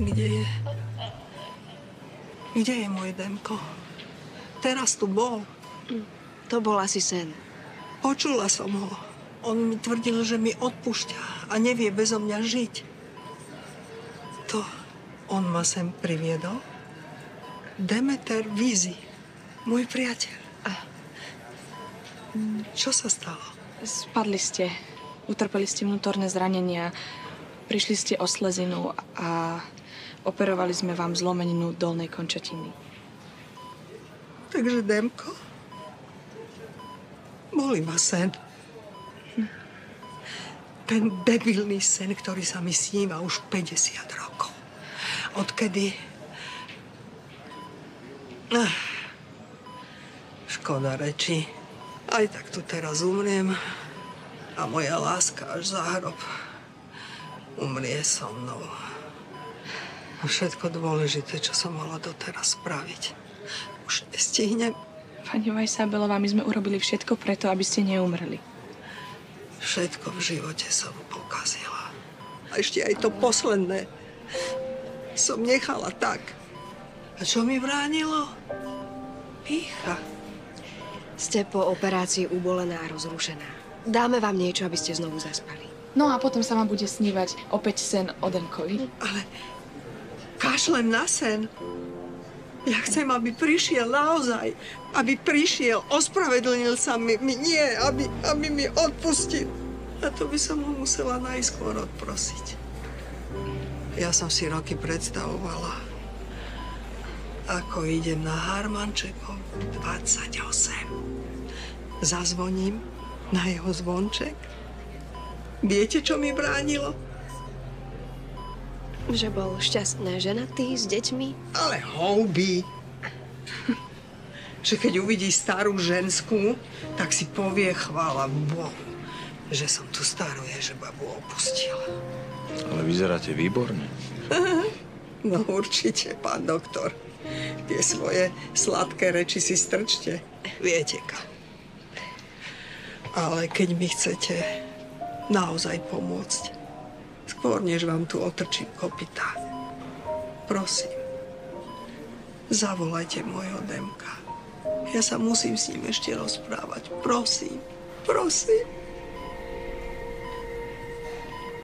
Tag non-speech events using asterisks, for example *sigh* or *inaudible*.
Kde je? Kde je môj Demko? Teraz tu bol. To bol asi sen. Počula som ho. On mi tvrdil, že mi odpúšťa a nevie bezo mňa žiť. To on ma sem priviedol? Demeter Vizi, môj priateľ. Čo sa stalo? Spadli ste. Utrpeli ste vnútorné zranenia. Prišli ste o slezinu a operovali sme vám zlomeninu dolnej končatiny. Takže Demko? Bol iba sen. Ten debilný sen, ktorý sa mi sníva už 50 rokov. Odkedy... Ach, škoda reči. Aj tak tu teraz umriem a moja láska až za hrob umrie so mnou. A všetko dôležité, čo som mala doteraz spraviť, už nestihnem. Pani Vajsábelová, my sme urobili všetko preto, aby ste neumreli. Všetko v živote som pokazila. A ešte aj to posledné som nechala tak. A čo mi bránilo? Pícha. Ste po operácii ubolená a rozrušená. Dáme vám niečo, aby ste znovu zaspali. No a potom sa vám bude snívať opäť sen o Demkovi. Ale kašlem na sen. Ja chcem, aby prišiel naozaj. Aby prišiel, ospravedlnil sa mi. mi nie, aby, aby mi odpustil. A to by som ho musela najskôr odprosiť. Ja som si roky predstavovala, ako idem na Harmančekov 28. Zazvoním na jeho zvonček. Viete, čo mi bránilo? Že bol šťastné ženatý s deťmi. Ale houby. že keď uvidí starú ženskú, tak si povie chvála Bohu, že som tu starú ježebabu opustil. Ale vyzeráte výborne. *laughs* No určite, pán doktor. Tie svoje sladké reči si strčte. Viete kam. Ale keď mi chcete naozaj pomôcť, skôr než vám tu otrčím kopytá, prosím, zavolajte môjho Demka. Ja sa musím s ním ešte rozprávať. Prosím, prosím.